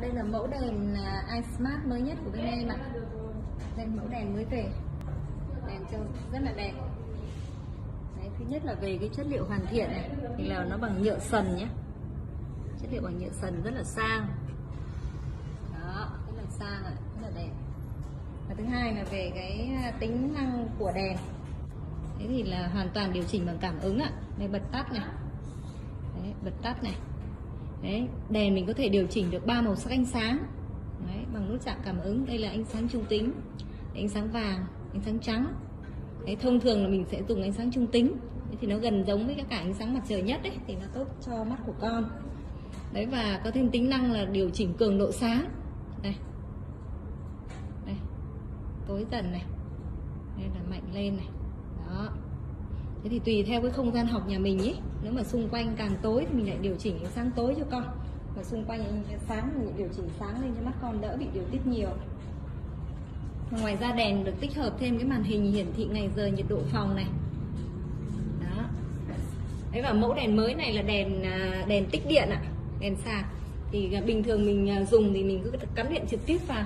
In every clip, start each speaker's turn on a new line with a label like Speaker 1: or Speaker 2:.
Speaker 1: đây là mẫu đèn à, iSmart mới nhất của bên em ạ. Đây mẫu đèn mới về. Đèn trông rất là đẹp. Đấy, thứ nhất là về cái chất liệu hoàn thiện này. Thì là nó bằng nhựa sần nhé. Chất liệu bằng nhựa sần rất là sang. Đó rất là sang ạ rất là đẹp. Và thứ hai là về cái à, tính năng của đèn. Thế thì là hoàn toàn điều chỉnh bằng cảm ứng ạ. Đây bật tắt này. Đấy, bật tắt này. Đấy, đèn mình có thể điều chỉnh được ba màu sắc ánh sáng. Đấy, bằng nút chạm cảm ứng đây là ánh sáng trung tính ánh sáng vàng ánh sáng trắng. Đấy, thông thường là mình sẽ dùng ánh sáng trung tính. Đấy, thì nó gần giống với cả ánh sáng mặt trời nhất đấy thì nó tốt cho mắt của con. Đấy và có thêm tính năng là điều chỉnh cường độ sáng. Đây. Đây. Tối dần này. Đây là mạnh lên này. Đó thế thì tùy theo cái không gian học nhà mình ý. Nếu mà xung quanh càng tối thì mình lại điều chỉnh sáng tối cho con. Và xung quanh ánh sáng mình điều chỉnh sáng lên cho mắt con đỡ bị điều tiết nhiều. Ngoài ra đèn được tích hợp thêm cái màn hình hiển thị ngày giờ nhiệt độ phòng này. Đó. Đấy, và mẫu đèn mới này là đèn à, đèn tích điện ạ, đèn sạc. Thì à, bình thường mình à, dùng thì mình cứ cắm điện trực tiếp vào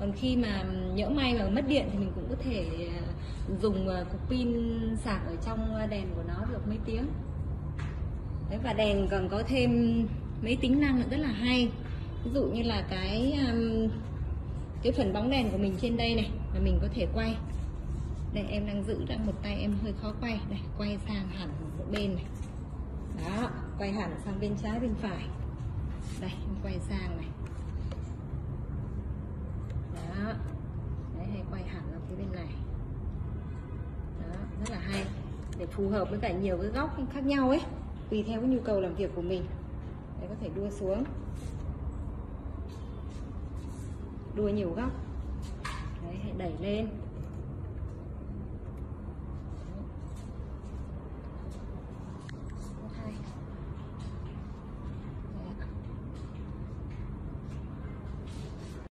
Speaker 1: còn khi mà nhỡ may mà mất điện thì mình cũng có thể à, dùng à, cục pin sạc ở trong à, đèn của nó được mấy tiếng. Đấy, và đèn còn có thêm mấy tính năng nữa rất là hay. Ví dụ như là cái cái phần bóng đèn của mình trên đây này, mà mình có thể quay. Đây, em đang giữ đang một tay em hơi khó quay. Đây, quay sang hẳn một bên này. Đó, quay hẳn sang bên trái, bên phải. Đây, em quay sang này đó đấy hay quay hẳn ở phía bên này đó rất là hay để phù hợp với cả nhiều cái góc khác nhau ấy, tùy theo cái nhu cầu làm việc của mình. Đấy, có thể đua xuống. Đua nhiều góc. Đấy, hãy đẩy lên.